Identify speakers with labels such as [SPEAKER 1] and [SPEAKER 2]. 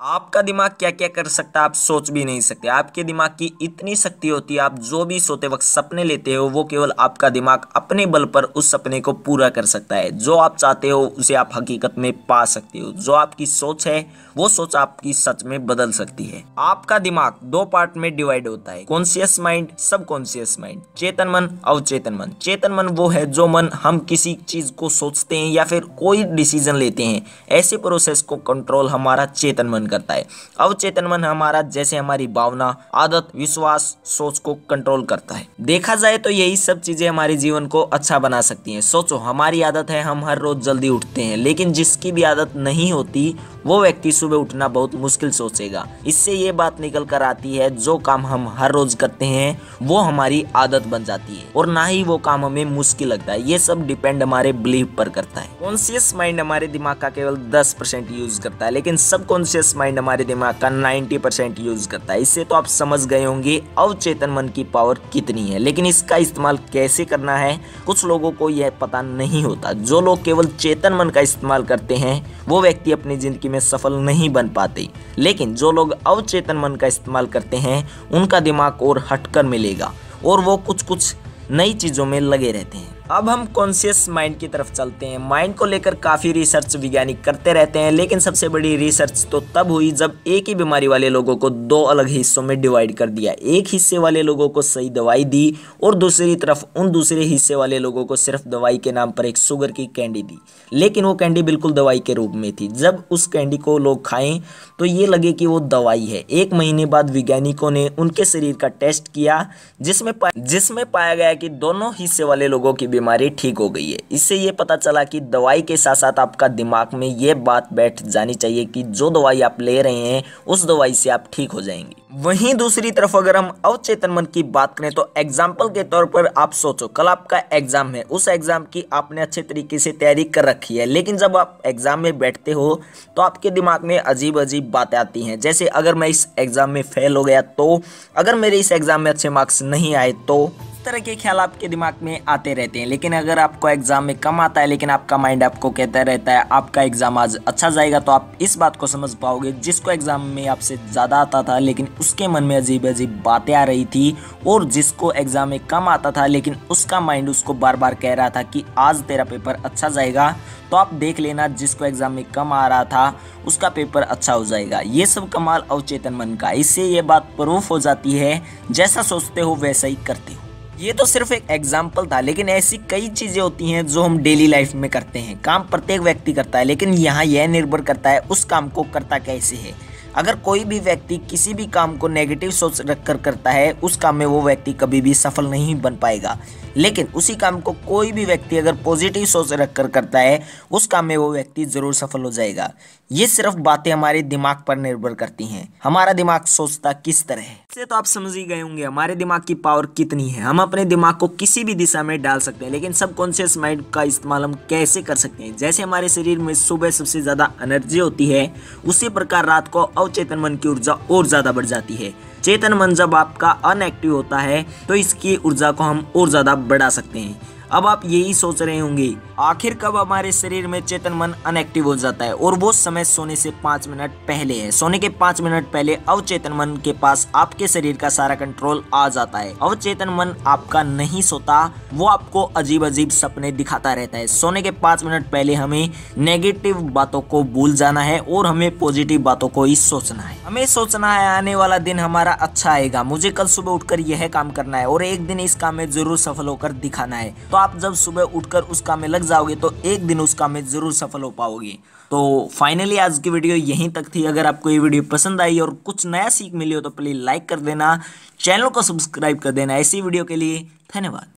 [SPEAKER 1] आपका दिमाग क्या क्या कर सकता है आप सोच भी नहीं सकते। आपके दिमाग की इतनी शक्ति होती है, आप जो भी सोते वक्त सपने लेते हो, वो केवल आपका दिमाग अपने बल पर उस सपने को पूरा कर सकता है। जो आप चाहते हो, उसे आप हकीकत में पा सकते हो। जो आपकी सोच है, वो सोच आपकी सच में बदल सकती है। आपका दिमाग दो पार्ट में डिवाइड होता है कॉन्सियस माइंड सब माइंड। चेतन मन, अवचेतन मन। चेतन मन वो है जो मन हम किसी चीज़ को सोचते हैं या फिर कोई डिसीज़न लेते हैं। ऐसे प्रोसेस को कंट्रोल हमारा चेतन मन करता है। अवचेतन मन हमारा, जैसे हमारी भावना, आदत, विश्वास, सोच को कंट्रोल करता है। देखा जाए तो यही सब चीज़ें हमारे जीवन को अच्छा बना सकती है। सोचो, हमारी आदत है, हम हर रोज जल्दी उठते हैं, लेकिन जिसकी भी आदत नहीं होती वो व्यक्ति सुबह उठना बहुत मुश्किल सोचेगा। इससे ये बात निकल कर आती है, जो काम हम हर रोज करते हैं, वो हमारी आदत बन जाती है। और ना ही वो काम हमें मुश्किल लगता है, ये सब डिपेंड हमारे बिलीव पर करता है। कॉन्सियस माइंड हमारे दिमाग का केवल दस परसेंट यूज़ करता है, लेकिन सब कॉन्सियस माइंड हमारे दिमाग का नाइन्टी परसेंट यूज़ करता है। इससे तो आप समझ गए होंगे, अवचेतन मन की पावर कितनी है। लेकिन इसका इस्तेमाल कैसे करना है, कुछ लोगों को यह पता नहीं होता। जो लोग केवल चेतन मन का इस्तेमाल करते हैं, वो व्यक्ति अपनी ज़िंदगी में सफल नहीं बन पाते। लेकिन जो लोग अवचेतन मन का इस्तेमाल करते हैं, उनका दिमाग और हटकर मिलेगा, और वो कुछ कुछ नई चीज़ों में लगे रहते हैं। अब हम कॉन्शियस माइंड की तरफ़ चलते हैं। माइंड को लेकर काफ़ी रिसर्च वैज्ञानिक करते रहते हैं, लेकिन सबसे बड़ी रिसर्च तो तब हुई जब एक ही बीमारी वाले लोगों को दो अलग हिस्सों में डिवाइड कर दिया। एक हिस्से वाले लोगों को सही दवाई दी और दूसरी तरफ़ उन दूसरे हिस्से वाले लोगों को सिर्फ़ दवाई के नाम पर एक शुगर की कैंडी दी। लेकिन वो कैंडी बिल्कुल दवाई के रूप में थी। जब उस कैंडी को लोग खाएँ तो ये लगे कि वो दवाई है। एक महीने बाद वैज्ञानिकों ने उनके शरीर का टेस्ट किया, जिसमें जिसमें पाया गया कि दोनों हिस्से वाले लोगों की बीमारी ठीक हो गई है। इससे ये पता चला कि दवाई के साथ साथ आपका दिमाग में ये बात बैठ जानी चाहिए कि जो दवाई आप ले रहे हैं, उस दवाई से आप ठीक हो जाएँगे। वहीं दूसरी तरफ़ अगर हम अवचेतन मन की बात करें तो एग्ज़ाम्पल के तौर पर आप सोचो, कल आपका एग्ज़ाम है। उस एग्ज़ाम की आपने अच्छे तरीके से तैयारी कर रखी है। लेकिन जब आप एग्ज़ाम में बैठते हो तो आपके दिमाग में अजीब अजीब बातें आती हैं। जैसे, अगर मैं इस एग्ज़ाम में फेल हो गया तो अगर मेरे इस एग्ज़ाम में अच्छे मार्क्स नहीं आए तो? तरह के ख्याल आपके दिमाग में आते रहते हैं, लेकिन अगर आपको एग्ज़ाम में कम आता है, लेकिन आपका माइंड आपको कहता रहता है, आपका एग्ज़ाम आज अच्छा जाएगा तो आप इस बात को समझ पाओगे, जिसको एग्ज़ाम में आपसे ज़्यादा आता था, लेकिन उसके मन में अजीब अजीब बातें आ रही थी, और जिसको एग्ज़ाम में कम आता था, लेकिन उसका माइंड उसको बार बार कह रहा था कि आज तेरा पेपर अच्छा जाएगा तो आप देख लेना जिसको एग्ज़ाम में कम आ रहा था, उसका पेपर अच्छा हो जाएगा। ये सब कमाल अवचेतन मन का, इससे ये बात प्रूफ हो जाती है, जैसा सोचते हो, वैसा ही करते हो। ये तो सिर्फ़ एक एग्ज़ाम्पल था, लेकिन ऐसी कई चीज़ें होती हैं जो हम डेली लाइफ में करते हैं। काम प्रत्येक व्यक्ति करता है, लेकिन यहाँ यह निर्भर करता है उस काम को करता कैसे है। अगर कोई भी व्यक्ति किसी भी काम को नेगेटिव सोच रखकर करता है, उस काम में वो व्यक्ति कभी भी सफल नहीं बन पाएगा। लेकिन उसी काम को कोई भी व्यक्ति अगर पॉजिटिव सोच रखकर करता है, उस काम में वो व्यक्ति ज़रूर सफल हो जाएगा। ये सिर्फ़ बातें हमारे दिमाग पर निर्भर करती हैं। हमारा दिमाग सोचता किस तरह है? इससे तो आप समझ ही गए होंगे, हमारे दिमाग की पावर कितनी है। हम अपने दिमाग को किसी भी दिशा में डाल सकते हैं, लेकिन सबकॉन्शियस माइंड का इस्तेमाल हम कैसे कर सकते हैं? जैसे हमारे शरीर में सुबह सबसे ज़्यादा एनर्जी होती है, उसी प्रकार रात को अवचेतन मन की ऊर्जा और ज़्यादा बढ़ जाती है। चेतन मन जब आपका अनएक्टिव होता है तो इसकी ऊर्जा को हम और ज़्यादा बढ़ा सकते हैं। अब आप यही सोच रहे होंगे, आखिर कब हमारे शरीर में चेतन मन अनएक्टिव हो जाता है? और वो समय सोने से पाँच मिनट पहले है। सोने के पाँच मिनट पहले अवचेतन मन के पास आपके शरीर का सारा कंट्रोल आ जाता है। अवचेतन मन आपका नहीं सोता, वो आपको अजीब अजीब सपने दिखाता रहता है। सोने के पाँच मिनट पहले हमें नेगेटिव बातों को भूल जाना है और हमें पॉजिटिव बातों को ही सोचना है। हमें सोचना है, आने वाला दिन हमारा अच्छा आएगा। मुझे कल सुबह उठकर यह काम करना है और एक दिन इस काम में ज़रूर सफल होकर दिखाना है। तो आप जब सुबह उठकर उस काम में लग जाओगे तो एक दिन उस काम में ज़रूर सफल हो पाओगे। तो फाइनली आज की वीडियो यहीं तक थी। अगर आपको ये वीडियो पसंद आई और कुछ नया सीख मिली हो तो प्लीज़ लाइक कर देना। चैनल को सब्सक्राइब कर देना। ऐसी वीडियो के लिए धन्यवाद।